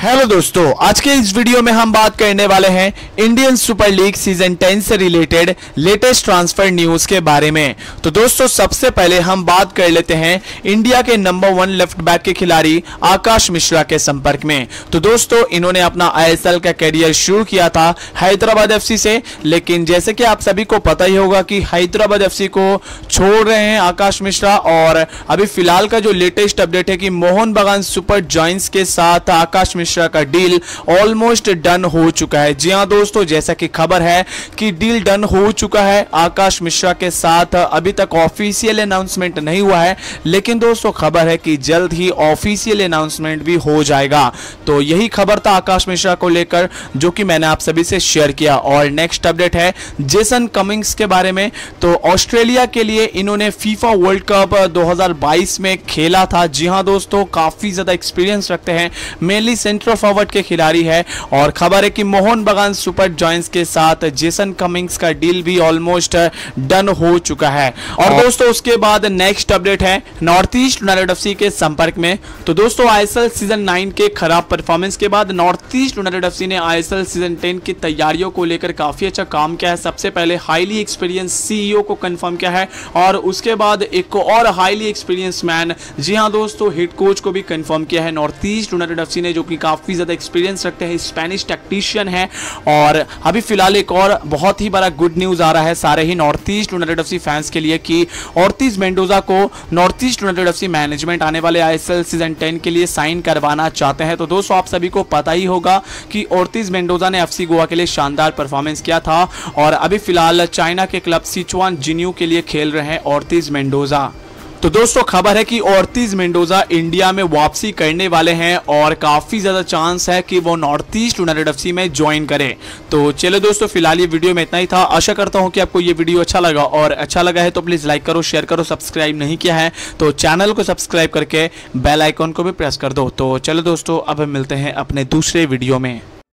Hello दोस्तों, आज के इस वीडियो में हम बात करने वाले हैं इंडियन सुपर लीग सीज़न 10 से रिलेटेड लेटेस्ट ट्रांसफ़र न्यूज़ के बारे में। तो दोस्तों, सबसे पहले हम बात कर लेते हैं इंडिया के नंबर वन लेफ़्ट बैक के खिलाड़ी आकाश मिश्रा के संपर्क में। तो दोस्तों, इन्होंने अपना आईएसएल का करियर शुरू किया था हैदराबाद एफसी से, लेकिन जैसे कि आप सभी को पता ही होगा कि हैदराबाद एफसी को छोड़ रहे हैं आकाश मिश्रा, और अभी फ़िलहाल का जो लेटेस्ट अपडेट है कि मोहन बगान सुपर जॉइंस के साथ आकाश मिश्रा मिश्रा का डील ऑलमोस्ट डन हो चुका है। जी हाँ दोस्तों, जैसा कि खबर है कि डील डन हो चुका है। आकाश मिश्रा के साथ अभी तक ऑफिशियल अनाउंसमेंट नहीं हुआ है, लेकिन दोस्तों खबर है कि जल्द ही ऑफिशियल अनाउंसमेंट भी हो जाएगा। तो यही खबर था आकाश मिश्रा को लेकर, जो कि मैंने आप सभी से शेयर किया। और नेक्स्ट अपडेट है जेसन कमिंग्स के बारे में। तो ऑस्ट्रेलिया के लिए इन्होंने फीफा वर्ल्ड कप 2022 में खेला था। जी हाँ दोस्तों, काफ़ी ज़्यादा एक्सपीरियंस रखते हैं। मेनली सेंट्रल फॉरवर्ड के खिलाड़ी है और खबर है कि मोहन बगान सुपर जॉइंस के साथ जेसन कमिंग्स का डील भी ऑलमोस्ट डन हो चुका है। और दोस्तों उसके बाद नेक्स्ट अपडेट है नॉर्थ ईस्ट यूनाइटेड एफसी के संपर्क में। तो दोस्तों आईएसएल सीज़न 9 के खराब परफॉर्मेंस के बाद नॉर्थ ईस्ट यूनाइटेड एफसी ने आईएसएल सीज़न 10 की तैयारियों को लेकर काफ़ी अच्छा काम किया है। सबसे पहले हाईली एक्सपीरियंस सीईओ को कंफर्म किया है और उसके बाद एक और हाईली एक्सपीरियंस मैन जी हाँ दोस्तों हेड कोच को भी कंफर्म किया है। नॉर्थ ईस्ट यूनाइटेड एफसी ने जो कि काफ़ी ज़्यादा एक्सपीरियंस रखते हैं। स्पेनिश टेक्टिशियन है और अभी फ़िलहाल एक और बहुत ही बड़ा गुड न्यूज़ आ रहा है सारे ही North East United F fans के लिए कि ऑर्थिस मेंडोजा को North East United F management आने वाले आईएसएल सीज़न टेन के लिए साइन करवाना चाहते हैं। तो दोस्तों, आप सभी को पता ही होगा कि ऑर्थिस मेंडोजा ने एफ़ गोवा के लिए शानदार परफॉर्मेंस किया था और अभी फ़िलहाल चाइना के क्लब सिचुआन जिन्यू के लिए खेल रहे हैं ऑर्थिस मेंडोजा तो दोस्तों, खबर है कि औरतीज मेंडोजा इंडिया में वापसी करने वाले हैं और काफ़ी ज़्यादा चांस है कि वो नॉर्थ ईस्ट यूनाइटेड एफसी में ज्वाइन करें। तो चलो दोस्तों, फ़िलहाल ये वीडियो में इतना ही था। आशा करता हूँ कि आपको ये वीडियो अच्छा लगा और अच्छा लगा है तो प्लीज़ लाइक करो शेयर करो सब्सक्राइब नहीं किया है तो चैनल को सब्सक्राइब करके बेल आइकॉन को भी प्रेस कर दो। तो चलो दोस्तों, अब मिलते हैं अपने दूसरे वीडियो में।